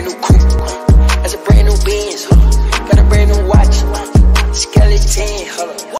brand new coupe. That's a brand new Benz. Got a brand new watch. Skeleton. Hold up.